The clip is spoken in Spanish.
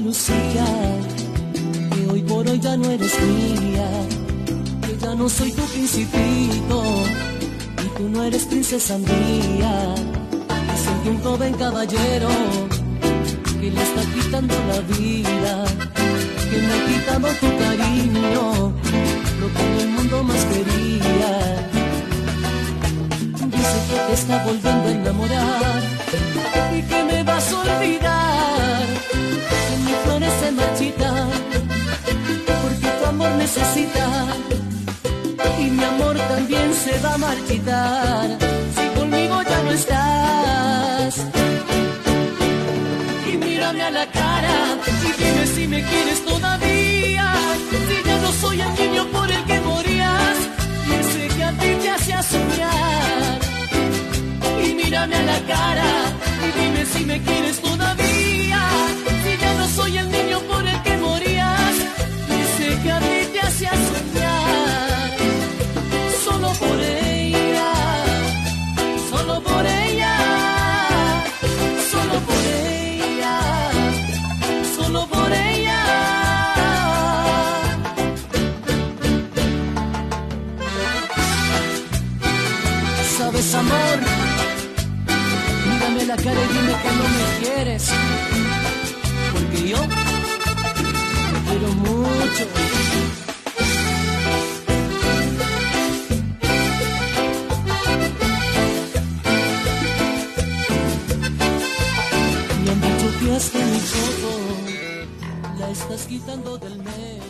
Lucía, que hoy por hoy ya no eres mía, que ya no soy tu principito y tú no eres princesa mía. Soy un joven caballero que le está quitando la vida, que me ha quitado tu cariño, lo que el mundo más quería. Dice que te está volviendo a enamorar y que me vas a olvidar. Amor necesita y mi amor también se va a marchitar si conmigo ya no estás. Y mírame a la cara y dime si me quieres todavía, si ya no soy el niño por el que morías y ese que a ti te hacía soñar. Y mírame a la cara y dime si me quieres todavía, Sabes, amor, mírame la cara y dime que no me quieres, porque yo te quiero mucho. Me han dicho que hasta mi foto la estás quitando del medio.